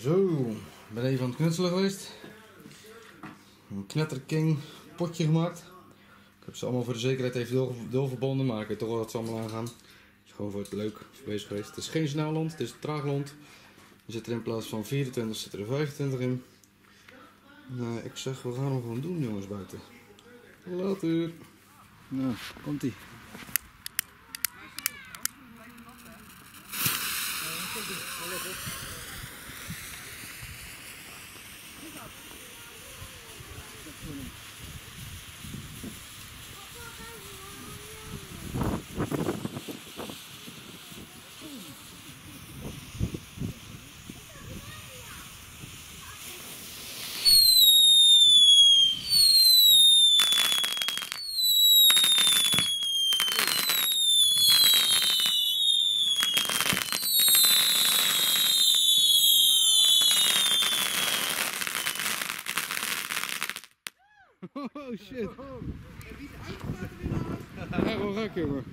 Zo, ben even aan het knutselen geweest. Een knetterking potje gemaakt. Ik heb ze allemaal voor de zekerheid even door, doorverbonden, maar ik weet toch wel dat ze allemaal aangaan. Het is gewoon voor het leuk bezig geweest. Het is geen snellond, het is traaglond. Er zit er in plaats van 24 zit er 25 in. Nou, ik zeg, we gaan hem gewoon doen jongens buiten. Later. Nou, komt ie. Oh shit. Ja, gewoon gek jongen.